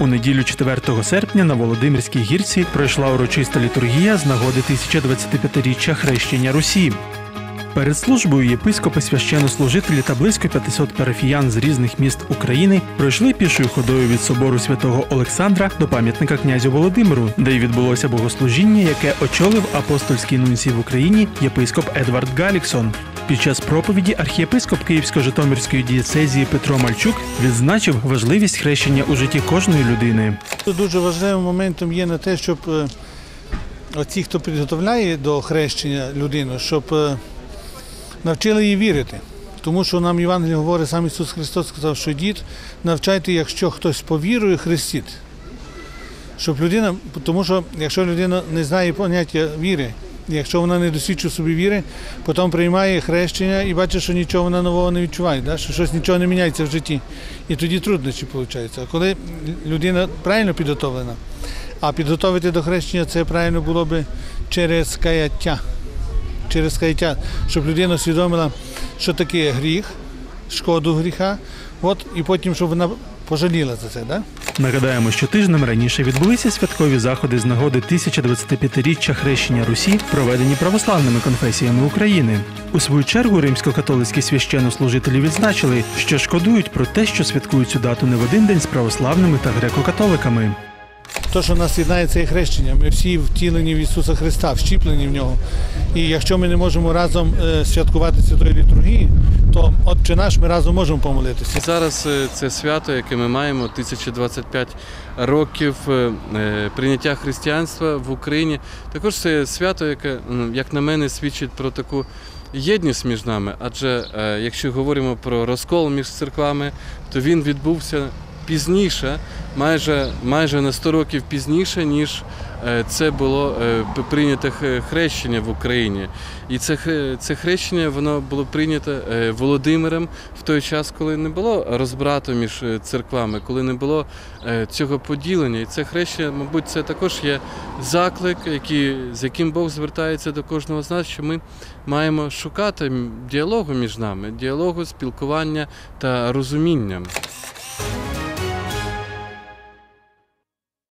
У неділю 4 серпня на Володимирській гірці пройшла урочиста літургія з нагоди 1025-річчя хрещення Русі. Перед службою єпископи, священнослужителі та близько 500 парафіян з різних міст України пройшли пішою ходою від собору святого Олександра до пам'ятника князю Володимиру, де й відбулося богослужіння, яке очолив апостольський нунцій в Україні єпископ Едвард Галіксон. Під час проповіді архієпископ Київсько-Житомирської дієцезії Петро Мальчук відзначив важливість хрещення у житті кожної людини. Дуже важливим моментом є на те, щоб е, оці, хто підготовляє до хрещення людину, щоб е, навчили її вірити. Тому що нам Євангеліє говорить, сам Ісус Христос сказав, що дід, навчайте, якщо хтось повірує, хрестіть. Щоб людина, тому що якщо людина не знає поняття віри, якщо вона не досвідчує собі віри, потім приймає хрещення і бачить, що нічого вона нового не відчуває, да? що щось нічого не міняється в житті. І тоді труднощі виходить. А коли людина правильно підготовлена, а підготовити до хрещення це правильно було би через каяття. Через каяття, щоб людина усвідомила, що таке гріх, шкоду гріха, от, і потім, щоб вона пожаліла за це. Да? Нагадаємо, що тижнем раніше відбулися святкові заходи з нагоди 1025-річчя хрещення Русі, проведені православними конфесіями України. У свою чергу римсько-католицькі священнослужителі відзначили, що шкодують про те, що святкують цю дату не в один день з православними та греко-католиками. То, що нас єднає, це є хрещення. Ми всі втілені в Ісуса Христа, вщіплені в нього. І якщо ми не можемо разом е, святкувати святої літургії, то Отче наш ми разом можемо помолитися. Зараз е, це свято, яке ми маємо 1025 років е, е, прийняття християнства в Україні. Також це свято, яке, як на мене, свідчить про таку єдність між нами. Адже якщо говоримо про розкол між церквами, то він відбувся пізніше, майже, майже на 100 років пізніше, ніж е, це було е, п- прийняте хрещення в Україні. І це, це хрещення воно було прийнято е, Володимиром в той час, коли не було розбрату між церквами, коли не було цього поділення. І це хрещення, мабуть, це також є заклик, який, з яким Бог звертається до кожного з нас, що ми маємо шукати діалогу між нами, діалогу, спілкування та розуміння.